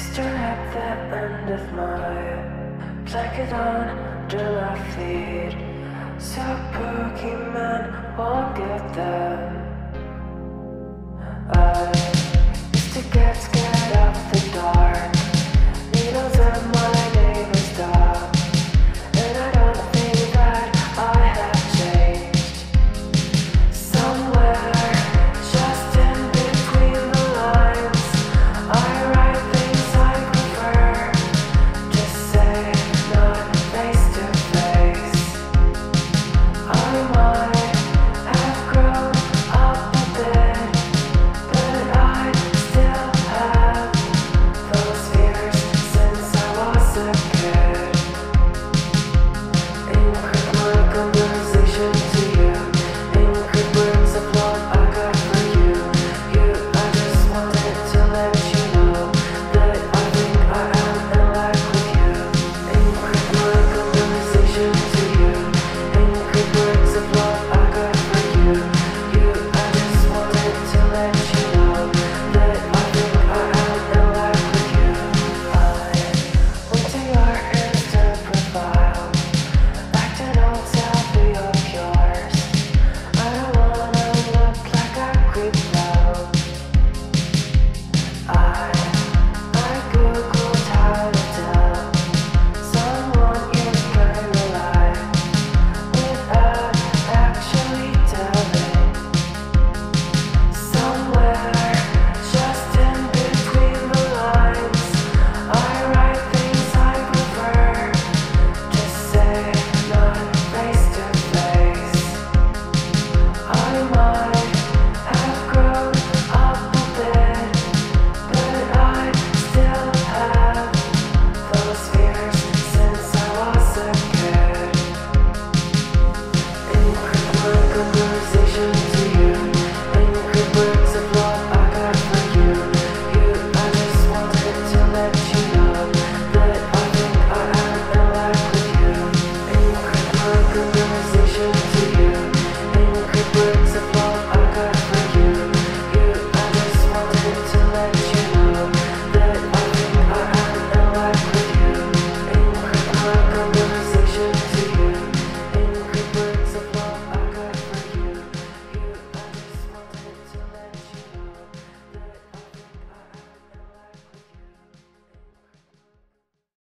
Just at the end of my blanket on, drill our feet. So Boogie Man won't get them. I used to get scared.